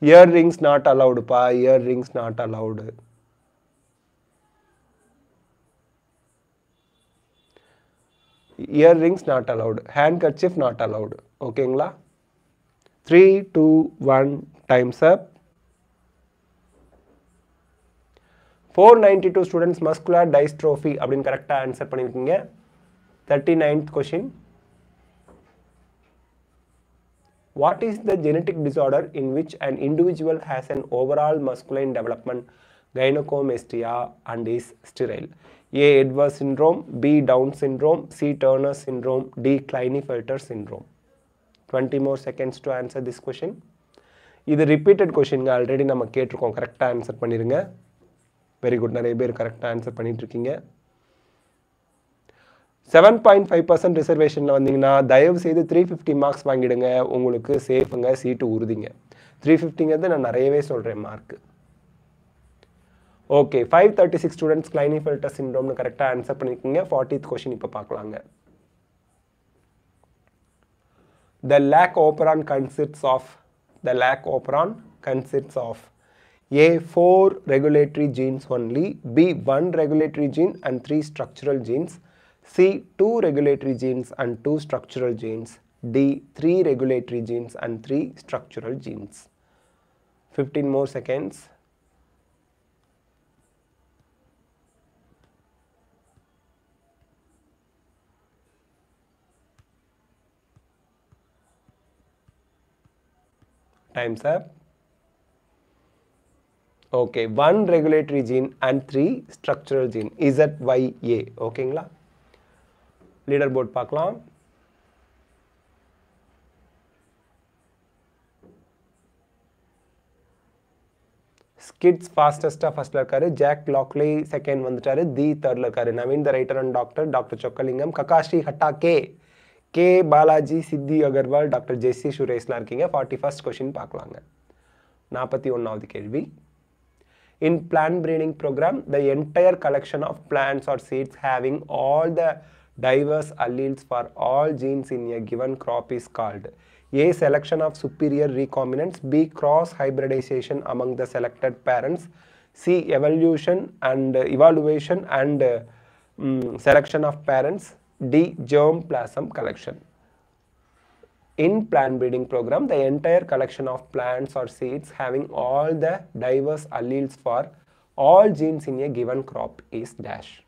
dystrophy. Muscular dystrophy. Earrings not allowed, pa. Earrings not allowed. Earrings not allowed. Handkerchief not allowed. ஓகேங்களா three two one time's up four ninety two students muscular dystrophy அப்படின்னு கரெக்டாக answer பண்ணியிருக்கீங்க thirty ninth question what is the genetic disorder in which an individual has an overall masculine development gynecomastia, and is sterile A Edwards syndrome, B Down syndrome, C Turner syndrome, D Klinefelter syndrome. Twenty more seconds to answer this question இது repeated கொஷின்ங்க already நம்ம கேட்டிருக்கோம். கரெக்டாக answer பண்ணிடுங்க very good நிறைய பேர் கரெக்டாக answer பண்ணிட்டு இருக்கீங்க. செவன் பாயிண்ட் ஃபைவ் பர்சன்ட் ரிசர்வேஷனில் வந்தீங்கன்னா தயவு செய்து த்ரீ ஃபிஃப்டி மார்க்ஸ் வாங்கிடுங்க உங்களுக்கு சேஃபுங்க சீட்டு உறுதிங்க த்ரீ ஃபிஃப்டிங்கிறது நான் நிறையவே சொல்கிறேன் mark okay five thirty six students Klinefelter சிண்ட்ரோம்னு கரெக்டாக ஆன்சர் பண்ணியிருக்கீங்க ஃபார்ட்டித் கொஷின் இப்போ பார்க்கலாங்க the lac operon consists of the lac operon consists of A. 4 regulatory genes only, B. 1 regulatory gene and 3 structural genes, C. 2 regulatory genes and 2 structural genes, D. 3 regulatory genes and 3 structural genes. 15 more seconds. Time's up. Okay, one regulatory gene and three structural gene. ZYA. ஓகேங்களா Leader board பார்க்கலாம் skits ஃபாஸ்டஸ்ட்டாக ஃபஸ்ட்டில் இருக்காரு. Jack Lockley second வந்துட்டாரு. தி தேர்டில் இருக்காரு. Naveen the writer and doctor doctor Chokkalingam Kakashi Hatake K Balaji Siddhi Agarwal doctor ஜெஸ்ஸி சுரேஷ்லாம் இருக்கீங்க. ஃபார்ட்டி ஃபஸ்ட் கொஷின் பார்க்கலாங்க. நாற்பத்தி ஒன்றாவது கேள்வி. In plant breeding programme the entire collection of plants or seeds having all the diverse alleles for all genes in a given crop is called A. Selection of superior recombinants B. Cross hybridization among the selected parents C. Evolution and uh, evaluation and uh, mm, selection of parents D. Germplasm collection in plant breeding program the entire collection of plants or seeds having all the diverse alleles for all genes in a given crop is dash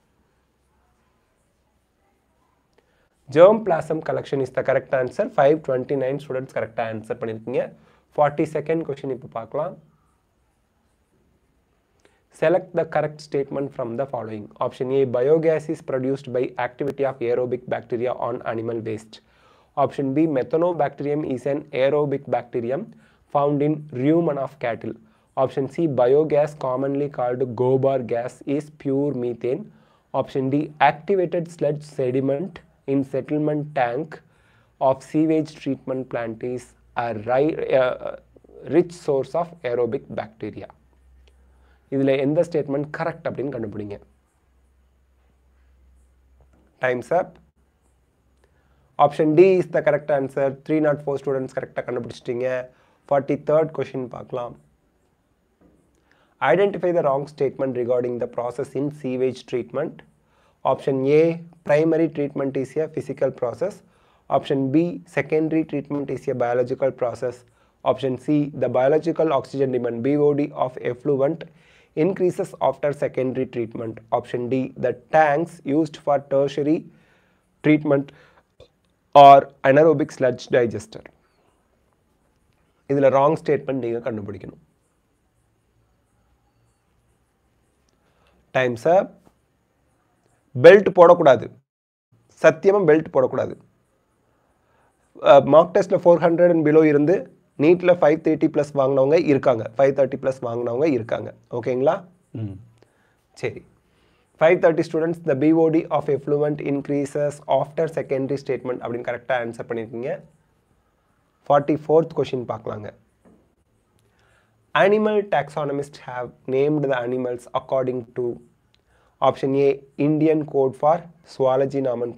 germplasm collection is the correct answer 529 students correct answer பண்ணிருக்கீங்க 42nd question இப்போ பார்க்கலாம் Select the correct statement from the following. Option A Biogas is produced by activity of aerobic bacteria on animal waste. Option B Methanobacterium is an aerobic bacterium found in rumen of cattle. Option C Biogas commonly called gobar gas is pure methane. Option D activated sludge sediment in settlement tank of sewage treatment plant is a rich source of aerobic bacteria. இதில் எந்த statement correct அப்படின் கண்டுபிடிங்க. Time's up. Option D is the correct answer. 304 students correct கண்டுபிடிச்சிட்டீங்க. 43rd question பார்க்கலாம். Identify the wrong statement regarding the process in sewage treatment. 3 option A primary treatment is a physical process option B secondary treatment is a biological process option C the biological oxygen demand BOD of effluent increases after secondary treatment option D the tanks used for tertiary treatment are anaerobic sludge digester इंग statement नहीं कैपिटू times up belt போடக்கூடாது. சத்தியமாக belt போடக்கூடாது. Mark டெஸ்ட்டில் four hundred and below இருந்து நீட்டில் five thirty plus வாங்கினவங்க இருக்காங்க. ஃபைவ் தேர்ட்டி ப்ளஸ் வாங்கினவங்க இருக்காங்க. ஓகேங்களா? ம். சரி. Five thirty students the BOD of எஃப்ளூவன்ட் increases after secondary statement அப்படின்னு கரெக்டாக ஆன்சர் பண்ணியிருக்கீங்க ஃபார்ட்டி ஃபோர்த் கொஷின் பார்க்கலாங்க. Animal taxonomists have named the animals according to option A Indian code for zoology nomen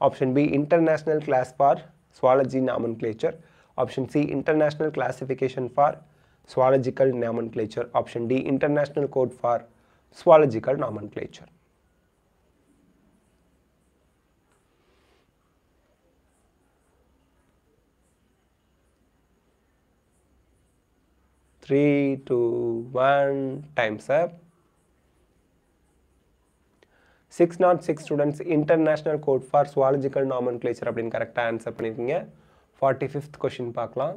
option B international class for zoology nomen option C international classification for zoological nomen option D international code for zoological nomen three, two, one, time's up. Six not six students international code for zoological nomenclature அப்படின்னு கரெக்டாக answer பண்ணியிருக்கீங்க forty fifth question பார்க்கலாம்.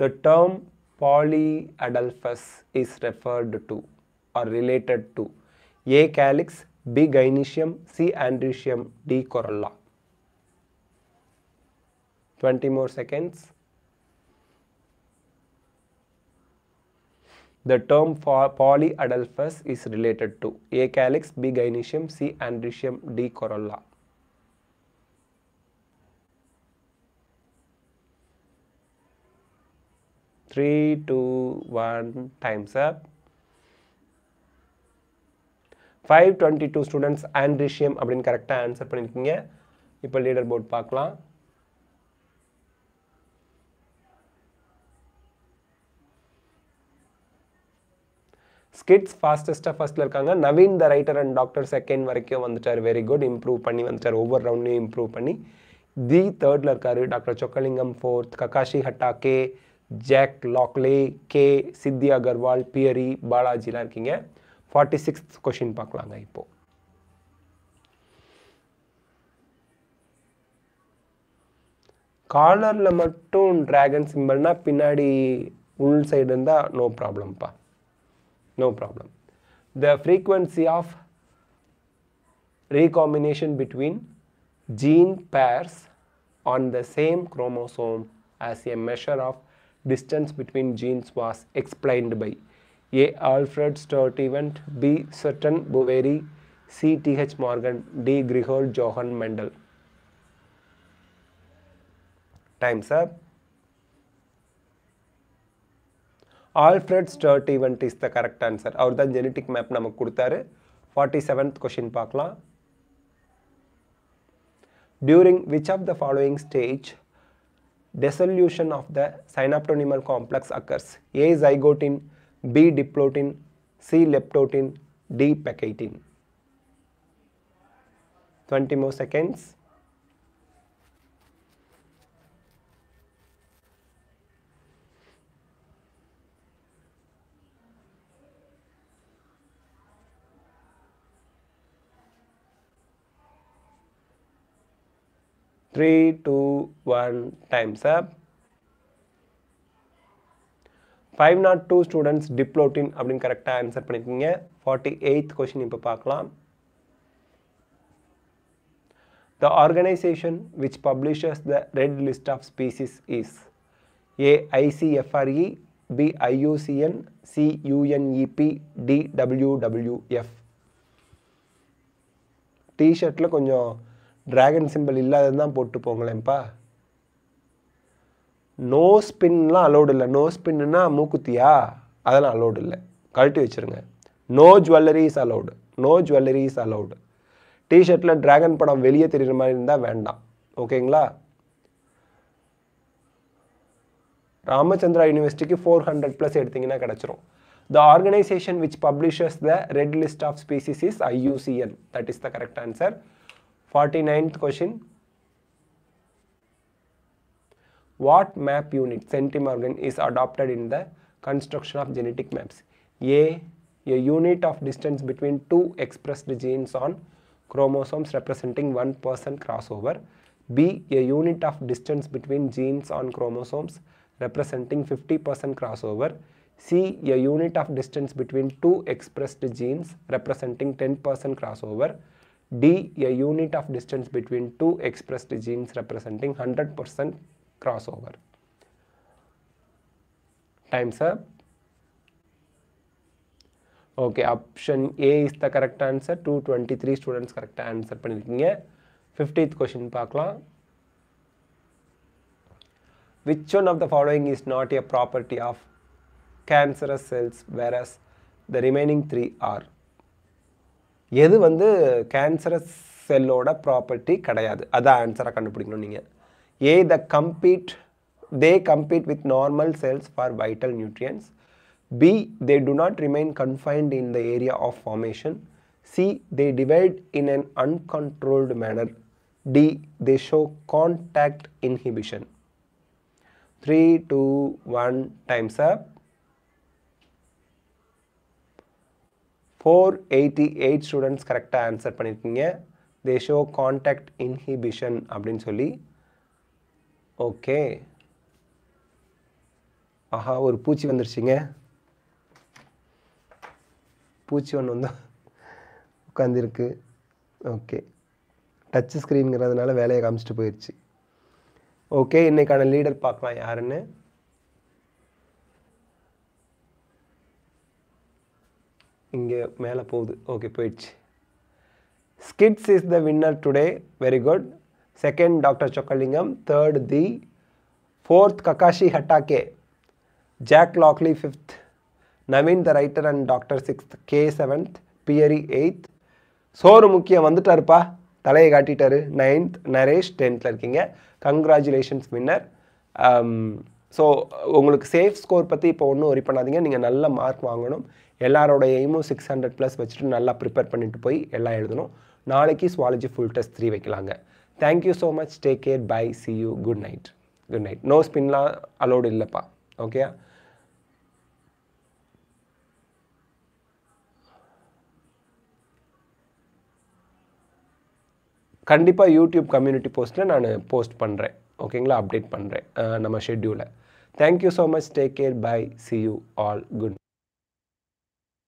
The term polyadelphous is referred to or related to A calyx B gynoecium C androecium D corolla twenty more seconds The term for polyadelphus is related to A. calyx, B. gynoecium, C. andrecium, D. corolla. Three, two, one, times up. Five twenty two students androecium அப்படின்னு கரெக்டாக answer பண்ணியிருக்கீங்க இப்போ leader board பார்க்கலாம் skits ஃபாஸ்டஸ்ட்டாக ஃபஸ்ட்டில் இருக்காங்க. Naveen the writer and doctor second வரைக்கும் வந்துட்டார். வெரி குட் இம்ப்ரூவ் பண்ணி வந்துட்டார். ஒவ்வொரு ரவுண்ட்லையும் இம்ப்ரூவ் பண்ணி. தி தேர்டில் இருக்கார் doctor Chokkalingam fourth Kakashi K Jack லாக்லே K Siddhi Agarwal பியரி பாலாஜிலாம் இருக்கீங்க. ஃபார்ட்டி சிக்ஸ்த் கொஷின் பார்க்கலாங்க இப்போது காலரில் மட்டும் ட்ராகன் சிம்பிள்னால் பின்னாடி உள் சைடு இருந்தால் நோ ப்ராப்ளம்ப்பா no problem. The frequency of recombination between gene pairs on the same chromosome as a measure of distance between genes was explained by A. Alfred Sturtevant, B. Sutton Boveri, C. T. H. Morgan, D. Gregor Johann Mendel. Time's up. Alfred Sturtevant is the correct answer அவர் தான் genetic map நமக்கு கொடுத்தாரு forty seventh question பார்க்கலாம் during which of the following stage dissolution of the synaptonymal complex occurs a zygotin b diplotin c leptotin d pectin 20 more seconds Three two one time's up five nought two students diplotene அப்படின்னு கரெக்டாக answer பண்ணியிருக்கீங்க forty eighth question இப்போ பார்க்கலாம் The organization which publishes the red list of species is A. ICFRE, B. IUCN, C. UNEP, D. WWF. டிஷர்ட்டில் கொஞ்சம் dragon simple இல்லாதது தான் போட்டு போங்களேன்ப்பா. நோ ஸ்பின்லாம் அலோடு இல்லை. நோ ஸ்பின்னா மூக்குத்தியா? அதெல்லாம் அலோடு இல்லை. கழட்டி வச்சுருங்க. No jewellery is allowed no jewellery is allowed டிஷர்ட்டில் dragon படம் வெளியே தெரிகிற மாதிரி இருந்தால் வேண்டாம். ஓகேங்களா? ராமச்சந்திரா யூனிவர்சிட்டிக்கு ஃபோர் ஹண்ட்ரட் ப்ளஸ் எடுத்தீங்கன்னா கிடச்சிரும். The organisation which publishes the red list of species is IUCN that is the correct answer 49th question. What map unit centimorgan is adopted in the construction of genetic maps? A a unit of distance between two expressed genes on chromosomes representing one person crossover. B a unit of distance between genes on chromosomes representing 50% crossover. C a unit of distance between two expressed genes representing 10% crossover. D. A unit of distance between two expressed genes representing 100% crossover. Time's up. Okay, option A is the correct answer. 223 students correct answer பண்ணிருக்கீங்க 50th question பார்க்கலாம் Which one of the following is not a property of cancerous cells whereas the remaining three are? எது வந்து cancerous செல்லோட property கிடையாது. அதான் ஆன்சரை கண்டுபிடிக்கணும் நீங்கள் A the compete they compete with normal cells for vital nutrients B they do not remain confined in the area of formation C they divide in an uncontrolled manner D they show contact inhibition three two one time's up four eighty eight students கரெக்டாக answer பண்ணியிருக்கீங்க they show contact inhibition அப்படின்னு சொல்லி. Okay ஆஹா ஒரு பூச்சி வந்துருச்சுங்க. பூச்சி ஒன்று வந்து உட்காந்துருக்கு ஓகே டச் ஸ்க்ரீனுங்கிறதுனால வேலையை காமிச்சிட்டு போயிடுச்சு ஓகே இன்றைக்கான லீடர் பார்க்கலாம் யாருன்னு. இங்கே மேலே போகுது. ஓகே போயிடுச்சு. Skids is the winner today very good second doctor Chokkalingam third the fourth Kakashi Hatake Jack Lockley fifth Naveen the writer and doctor sixth K seventh Peary eighth சோறு முக்கியம் வந்துட்டாருப்பா. தலையை காட்டிட்டாரு. நைன்த் நரேஷ் டென்த்தில் இருக்கீங்க. கங்க்ராச்சுலேஷன்ஸ் வின்னர் ஸோ உங்களுக்கு safe score பற்றி இப்போ ஒன்றும் ஒரி பண்ணாதீங்க. நீங்கள் நல்ல மார்க் வாங்கணும். எல்லாரோடையும் சிக்ஸ் ஹண்ட்ரட் ப்ளஸ் வச்சுட்டு நல்லா ப்ரிப்பேர் பண்ணிட்டு போய் எல்லாம் எழுதணும். நாளைக்கு zoology full test three வைக்கலாங்க. Thank you so much take care bye see you good night good night no ஸ்பின்லாம் allowed இல்லைப்பா. ஓகே கண்டிப்பாக யூடியூப் கம்யூனிட்டி போஸ்ட்டில் நான் போஸ்ட் பண்ணுறேன் ஓகேங்களா அப்டேட் பண்ணுறேன் நம்ம ஷெட்யூலை thank you so much take care bye see you all good